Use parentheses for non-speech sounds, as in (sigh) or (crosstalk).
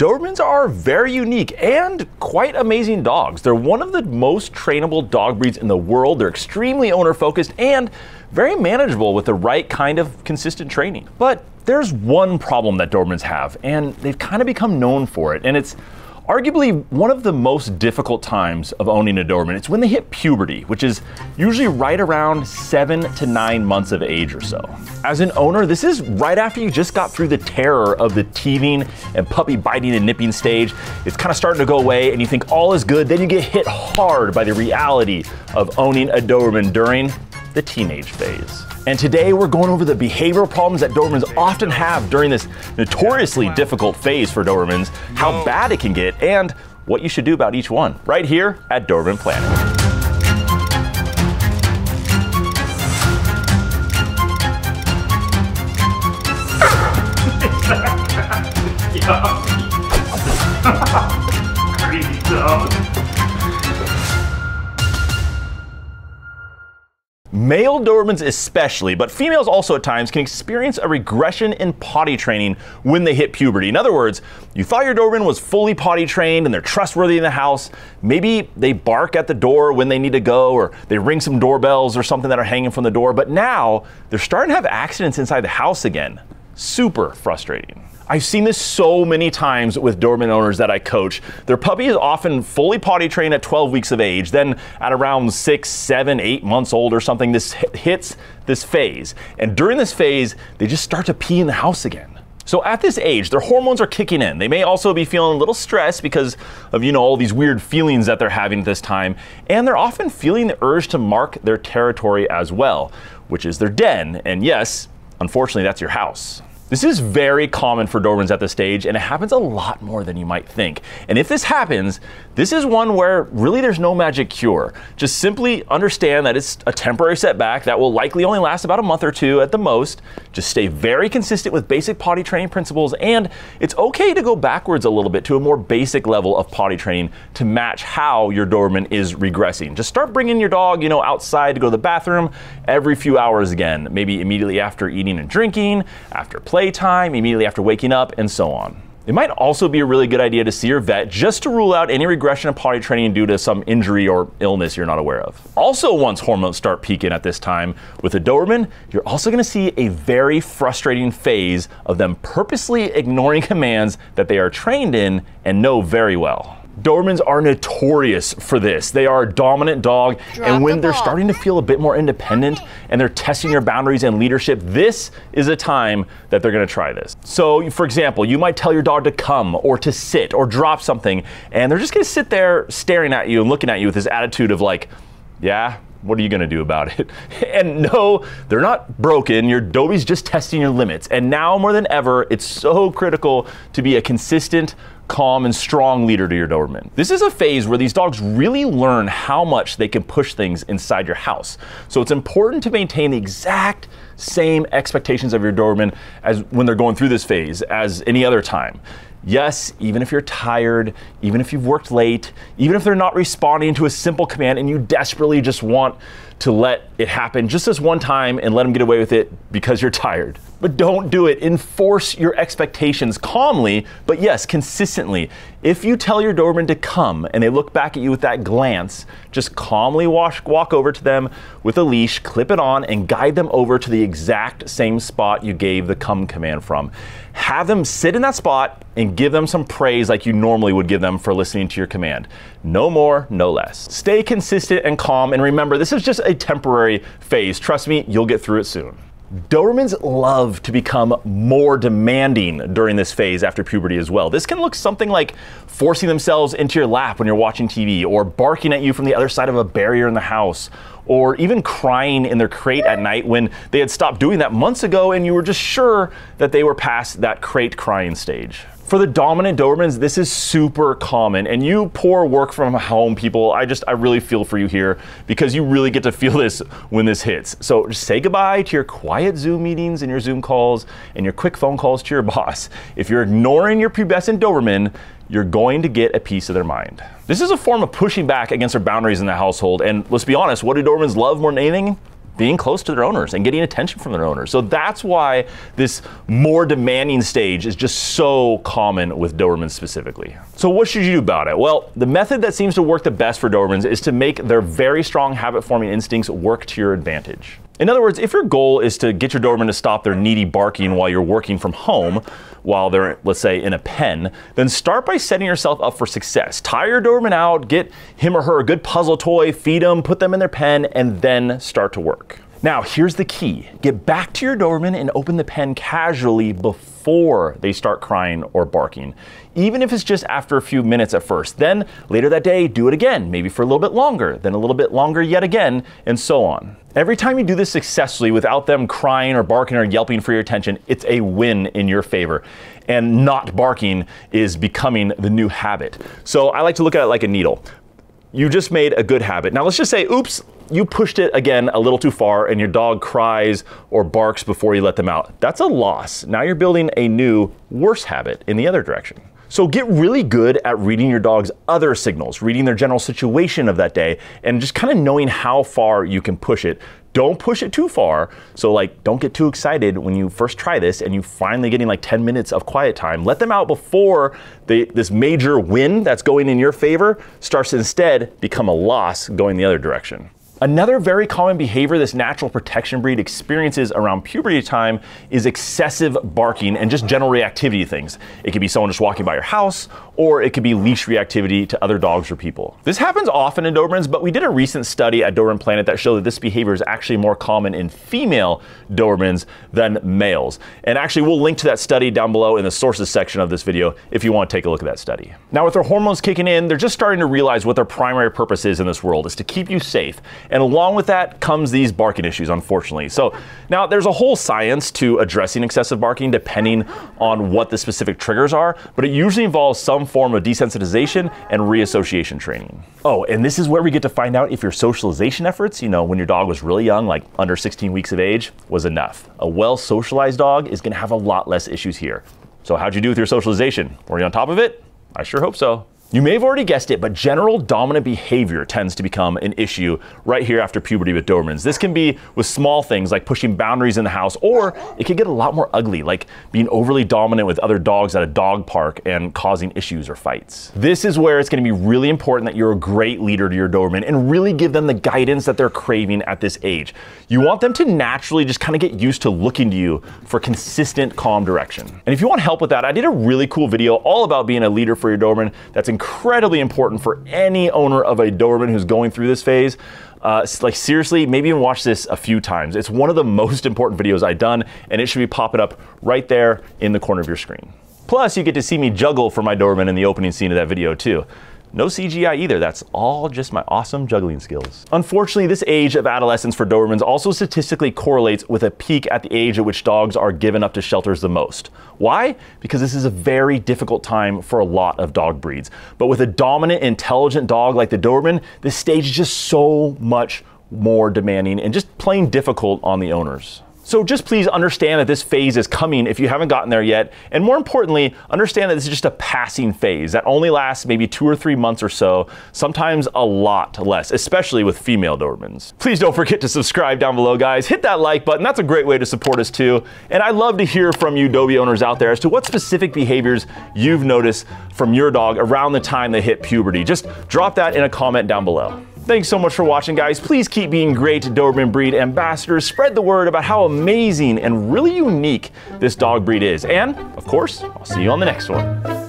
Dobermans are very unique and quite amazing dogs. They're one of the most trainable dog breeds in the world. They're extremely owner focused and very manageable with the right kind of consistent training. But there's one problem that Dobermans have, and they've kind of become known for it, and it's arguably one of the most difficult times of owning a Doberman. It's when they hit puberty, which is usually right around seven to nine months of age or so. As an owner, this is right after you just got through the terror of the teething and puppy biting and nipping stage. It's kind of starting to go away and you think all is good. Then you get hit hard by the reality of owning a Doberman during the teenage phase. And today we're going over the behavioral problems that Dobermans often have during this notoriously difficult phase for Dobermans, how bad it can get, and what you should do about each one, right here at Doberman Planet. Crazy dog. Male Dobermans especially, but females also at times can experience a regression in potty training when they hit puberty. In other words, you thought your Doberman was fully potty trained and they're trustworthy in the house. Maybe they bark at the door when they need to go or they ring some doorbells or something that are hanging from the door, but now they're starting to have accidents inside the house again. Super frustrating. I've seen this so many times with Doberman owners that I coach. Their puppy is often fully potty trained at 12 weeks of age. Then, at around six, seven, eight months old or something, this hits this phase. And during this phase, they just start to pee in the house again. So at this age, their hormones are kicking in. They may also be feeling a little stressed because of, you know, all these weird feelings that they're having at this time. And they're often feeling the urge to mark their territory as well, which is their den. And yes, unfortunately, that's your house. This is very common for Dobermans at this stage, and it happens a lot more than you might think. And if this happens, this is one where really there's no magic cure. Just simply understand that it's a temporary setback that will likely only last about a month or two at the most. Just stay very consistent with basic potty training principles, and it's okay to go backwards a little bit to a more basic level of potty training to match how your Doberman is regressing. Just start bringing your dog, you know, outside to go to the bathroom every few hours again, maybe immediately after eating and drinking, after playtime, immediately after waking up, and so on. It might also be a really good idea to see your vet just to rule out any regression of potty training due to some injury or illness you're not aware of. Also, once hormones start peaking at this time with a Doberman, you're also going to see a very frustrating phase of them purposely ignoring (laughs) commands that they are trained in and know very well. Dobermans are notorious for this. They are a dominant dog, Drop and when the they're starting to feel a bit more independent and they're testing your boundaries and leadership, this is a time that they're gonna try this. So, for example, you might tell your dog to come or to sit or drop something, and they're just gonna sit there staring at you and looking at you with this attitude of like, yeah, what are you going to do about it? (laughs) And no, they're not broken. Your Dobie's just testing your limits. And now more than ever, it's so critical to be a consistent, calm, and strong leader to your Doberman. This is a phase where these dogs really learn how much they can push things inside your house. So it's important to maintain the exact same expectations of your Doberman as when they're going through this phase as any other time. Yes, even if you're tired, even if you've worked late, even if they're not responding to a simple command and you desperately just want to let it happen just this one time and let them get away with it because you're tired. But don't do it. Enforce your expectations calmly, but yes, consistently. If you tell your Doberman to come and they look back at you with that glance, just calmly walk, walk over to them with a leash, clip it on, and guide them over to the exact same spot you gave the come command from. Have them sit in that spot and give them some praise like you normally would give them for listening to your command. No more, no less. Stay consistent and calm, and remember, this is just a temporary phase. Trust me, you'll get through it soon. Dobermans love to become more demanding during this phase after puberty as well. This can look something like forcing themselves into your lap when you're watching TV, or barking at you from the other side of a barrier in the house, or even crying in their crate at night when they had stopped doing that months ago and you were just sure that they were past that crate crying stage. For the dominant Dobermans, this is super common. And you poor work from home people, I just, I really feel for you here because you really get to feel (laughs) this when this hits. So just say goodbye to your quiet Zoom meetings and your Zoom calls and your quick phone calls to your (laughs) boss. If you're ignoring your pubescent Doberman, you're going to get a piece of their mind. This is a form of pushing back against their boundaries in the household. And let's be honest, what do Dobermans love more than anything? Being close to their owners and getting attention from their owners. So that's why this more demanding stage is just so common with Dobermans specifically. So what should you do about it? Well, the method that seems to work the best for Dobermans is to make their very strong habit forming instincts work to your advantage. In other words, if your goal is to get your Doberman to stop their needy barking while you're working from home, while they're, let's say, in a pen, then start by setting yourself up for success. Tire your Doberman out, get him or her a good puzzle toy, feed them, put them in their pen, and then start to work. Now, here's the key. Get back to your Doberman and open the pen casually before they start crying or barking, even if it's just after a few minutes at first. Then later that day, do it again, maybe for a little bit longer, then a little bit longer yet again, and so on. Every time you do this successfully without them crying or barking or yelping for your attention, it's a win in your favor. And not barking is becoming the new habit. So I like to look at it like a needle you just made a good habit. Now let's just say, oops, you pushed it again a little too far and your dog cries or barks before you let them out. That's a loss. Now you're building a new worse habit in the other direction. So get really good at reading your dog's other signals, reading their general situation of that day, and just kind of knowing how far you can push it don't push it too far. So like, don't get too excited when you first try this and you finally getting like 10 minutes of quiet time. Let them out before this major win that's going in your favor starts instead become a loss going the other direction. Another very common behavior this natural protection breed experiences around puberty time is excessive barking and just general reactivity things. It could be someone just walking by your house, or it could be leash reactivity to other dogs or people. This happens often in Dobermans, but we did a recent study at Doberman Planet that showed that this behavior is actually more common in female Dobermans than males. And actually, we'll link to that study down below in the sources section of this video if you want to take a look at that study. Now, with their hormones kicking in, they're just starting to realize what their primary purpose is in this world is to keep you safe and along with that comes these barking issues, unfortunately. So now there's a whole science to addressing excessive barking depending on what the specific triggers are, but it usually involves some form of desensitization and reassociation training. Oh, and this is where we get to find out if your socialization efforts, you know, when your dog was really young, like under 16 weeks of age, was enough. A well socialized dog is gonna have a lot less issues here. So how'd you do with your socialization? Were you on top of it? I sure hope so. You may have already guessed it, but general dominant behavior tends to become an issue right here after puberty with Dobermans. This can be with small things like pushing boundaries in the house, or it can get a lot more ugly, like being overly dominant with other dogs at a dog park and causing issues or fights. This is where it's going to be really important that you're a great leader to your Doberman and really give them the guidance that they're craving at this age. You want them to naturally just kind of get used to looking to you for consistent, calm direction. And if you want help with that, I did a really cool video all about being a leader for your Doberman that's incredibly important for any owner of a Doberman who's going through this phase. Uh, like seriously, maybe even watch this a few times. It's one of the most important videos I've done, and it should be popping up right there in the corner of your screen. Plus, you get to see me juggle for my Doberman in the opening scene of that video too. No CGI either, that's all just my awesome juggling skills. Unfortunately, this age of adolescence for Dobermans also statistically correlates with a peak at the age at which dogs are given up to shelters the most. Why? Because this is a very difficult time for a lot of dog breeds. But with a dominant, intelligent dog like the Doberman, this stage is just so much more demanding and just plain difficult on the owners. So just please understand that this phase is coming if you haven't gotten there yet. And more importantly, understand that this is just a passing phase that only lasts maybe two or three months or so, sometimes a lot less, especially with female Dobermans. Please don't forget to subscribe down below, guys. Hit that like button. That's a great way to support us too. And I'd love to hear from you Dobie owners out there as to what specific behaviors you've noticed from your dog around the time they hit puberty. Just drop that in a comment down below. Thanks so much for watching, guys. Please keep being great Doberman breed ambassadors. Spread the word about how amazing and really unique this dog breed is. And, of course, I'll see you on the next one.